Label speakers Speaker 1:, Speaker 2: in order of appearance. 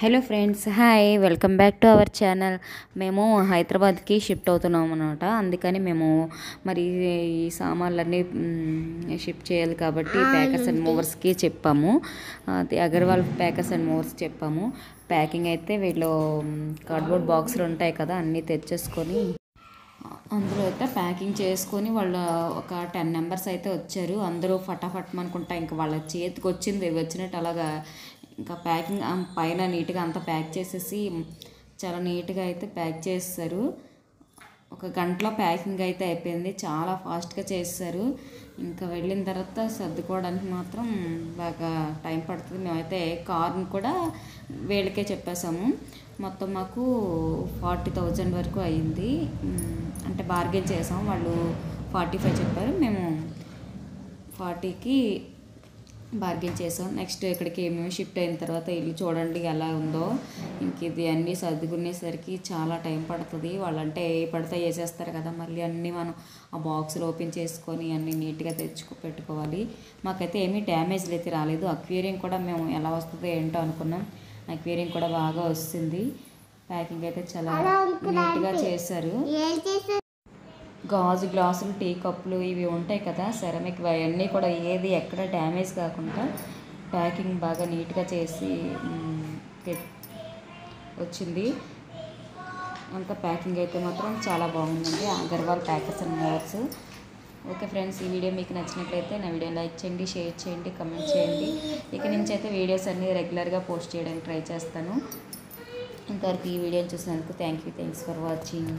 Speaker 1: Hello friends hi. Welcome back to our channel. మేము హైదరాబాద్కి shift అవుతున్నాం అనమాట అందుకని మేము మరి ఈ సామాన్లన్నీ షిఫ్ట్ చేయాలి కాబట్టి ప్యాకర్స్ అండ్ మూవర్స్కి చెప్పాము. అగర్వాల్ ప్యాకర్స్ అండ్ మూవర్స్ చెప్పాము. ప్యాకింగ్ అయితే వీళ్ళు కార్డ్బోర్డ్ బాక్సులు ఉంటాయి కదా అన్నీ తెచ్చేసుకొని అందులో అయితే ప్యాకింగ్ చేసుకొని వాళ్ళు ఒక టెన్ మెంబర్స్ అయితే వచ్చారు. అందరూ ఫటాఫట్ అనుకుంటా ఇంకా వాళ్ళ చేతికి వచ్చింది వచ్చినట్టు అలాగా ఇంకా ప్యాకింగ్ పైన నీట్గా అంతా ప్యాక్ చేసేసి చాలా నీట్గా అయితే ప్యాక్ చేస్తారు. ఒక గంటలో ప్యాకింగ్ అయితే అయిపోయింది. చాలా ఫాస్ట్గా చేస్తారు. ఇంకా వెళ్ళిన తర్వాత సర్దుకోవడానికి మాత్రం బాగా టైం పడుతుంది. మేమైతే కార్ని కూడా వీళ్ళకే చెప్పేసాము మొత్తం మాకు ఫార్టీ థౌజండ్ వరకు అయింది. అంటే బార్గెన్ చేసాము. వాళ్ళు ఫార్టీ ఫైవ్ చెప్పారు. మేము ఫార్టీకి బార్గెన్ చేసాం. నెక్స్ట్ ఇక్కడికి మేము షిఫ్ట్ అయిన తర్వాత ఇల్లు చూడండి ఎలా ఉందో. ఇంక ఇది అన్నీ సర్దుకునేసరికి చాలా టైం పడుతుంది. వాళ్ళంటే ఏ పడితే వేసేస్తారు కదా మళ్ళీ అన్నీ మనం ఆ బాక్సులు ఓపెన్ చేసుకొని అన్నీ నీట్గా తెచ్చుకో పెట్టుకోవాలి. మాకైతే ఏమీ డ్యామేజ్లు అయితే రాలేదు. అక్వేరియం కూడా మేము ఎలా వస్తుందో ఏంటో అనుకున్నాం. అక్వేరియం కూడా బాగా వస్తుంది. ప్యాకింగ్ అయితే చాలా నీట్గా చేశారు? గాజు గ్లాసులు టీ కప్పులు ఇవి ఉంటాయి కదా సెరమిక్ అవన్నీ కూడా ఏది ఎక్కడ డ్యామేజ్ కాకుండా ప్యాకింగ్ బాగా నీట్గా చేసి తె- వచ్చింది. అంత ప్యాకింగ్ అయితే మాత్రం చాలా బాగుందండి. Agarwal packers and movers okay friends ఈ వీడియో మీకు నచ్చినట్లయితే నా వీడియో లైక్ చేయండి షేర్ చేయండి కమెంట్ చేయండి. ఇక నుంచి అయితే వీడియోస్ అన్నీ రెగ్యులర్గా పోస్ట్ చేయడానికి ట్రై చేస్తాను. ఇంతవరకు ఈ వీడియోని చూసినందుకు thank you thanks for watching.